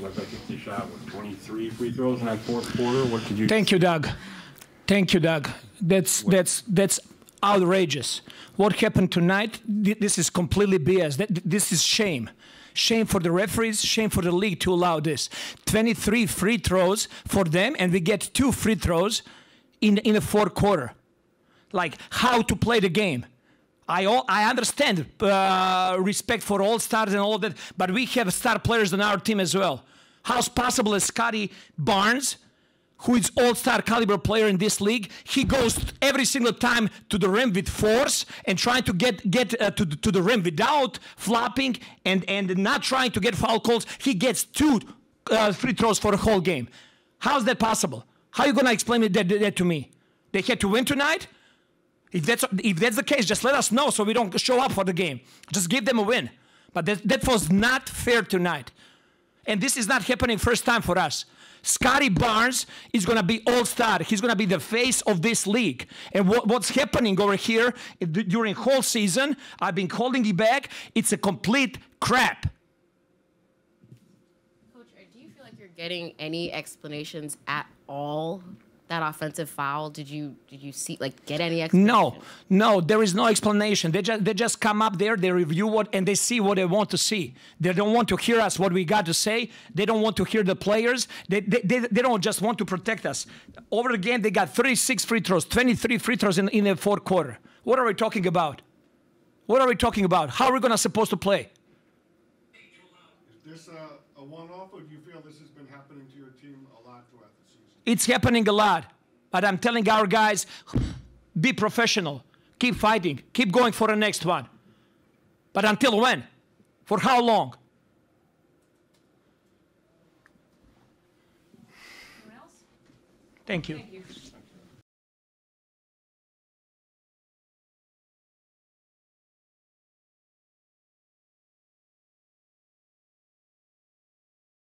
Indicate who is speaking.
Speaker 1: Like I think you shot with 23 free throws in that fourth quarter. What did you?
Speaker 2: Thank you, Doug. Thank you, Doug. That's that's that's outrageous. What happened tonight? This is completely BS. This is shame. Shame for the referees, shame for the league to allow this. 23 free throws for them, and we get two free throws in in the fourth quarter. Like how to play the game. I all, I understand uh, respect for all stars and all that, but we have star players on our team as well. How's possible Scottie Barnes, who is all-star caliber player in this league, he goes every single time to the rim with force and trying to get get uh, to, the- to the rim without flopping and and not trying to get foul calls. He gets two uh, free throws for the whole game. How's that possible? How are you gonna explain that, that to me? They had to win tonight. If that's if that's the case, just let us know so we don't show up for the game. Just give them a win. But that, that was not fair tonight. And this is not happening first time for us. Scottie Barnes is going to be all star. He's going to be the face of this league. And what, what's happening over here eh, during whole season, I've been holding it back. It's a complete crap.
Speaker 3: Coach, do you feel like you're getting any explanations at all? That offensive foul, did you did you see like get any explanation?
Speaker 2: No, no, there is no explanation. They just they just come up there, they review what and they see what they want to see. They don't want to hear us what we got to say. They don't want to hear the players. They they, they, they don't just want to protect us. Over the game, they got 36 free throws, 23 free throws in, in the fourth quarter. What are we talking about? What are we talking about? How are we gonna supposed to play?
Speaker 4: Is this a, a one-off, or do you feel this has been happening to your team a lot throughout the season?
Speaker 2: It's happening a lot. But I'm telling our guys, be professional. Keep fighting. Keep going for the next one. But until when? For how long? Thank you.
Speaker 5: Thank you.